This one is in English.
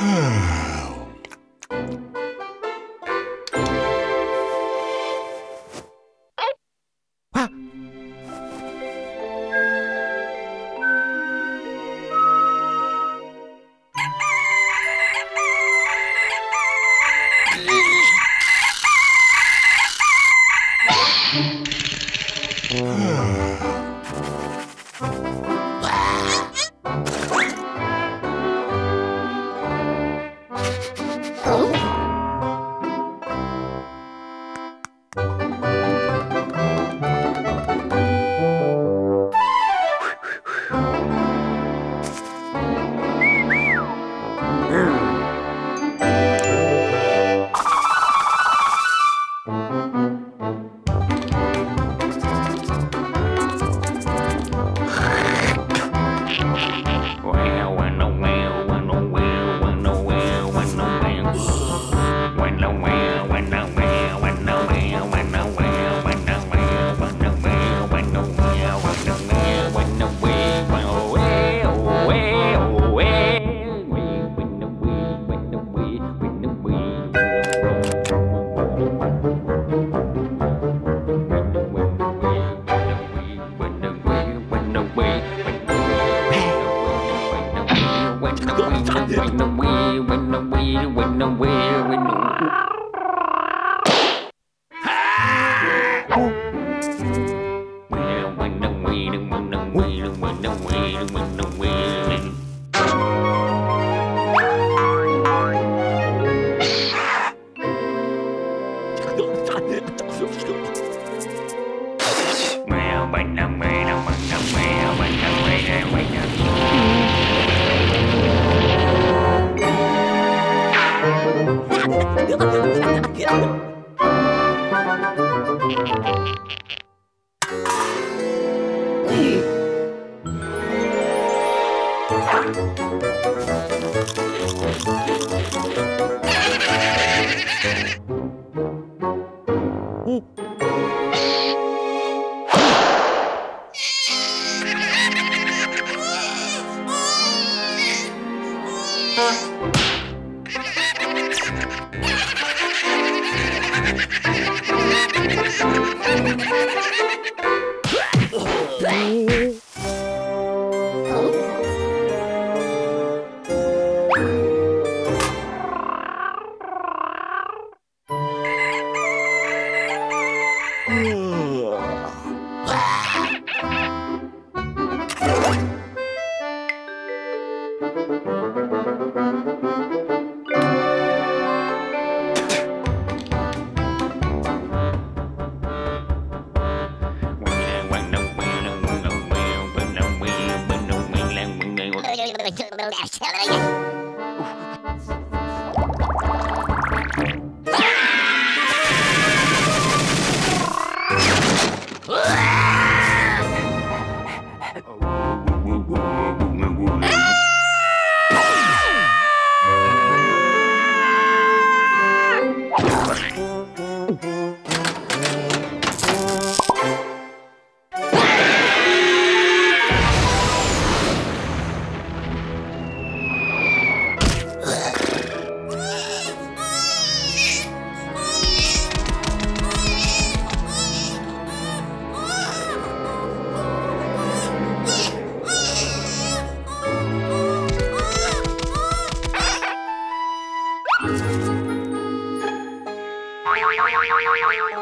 Hmm. Uh... Win away, win away, win away, win away, win away. Win away, win away, win away, win away. Thank Música おいおいおい。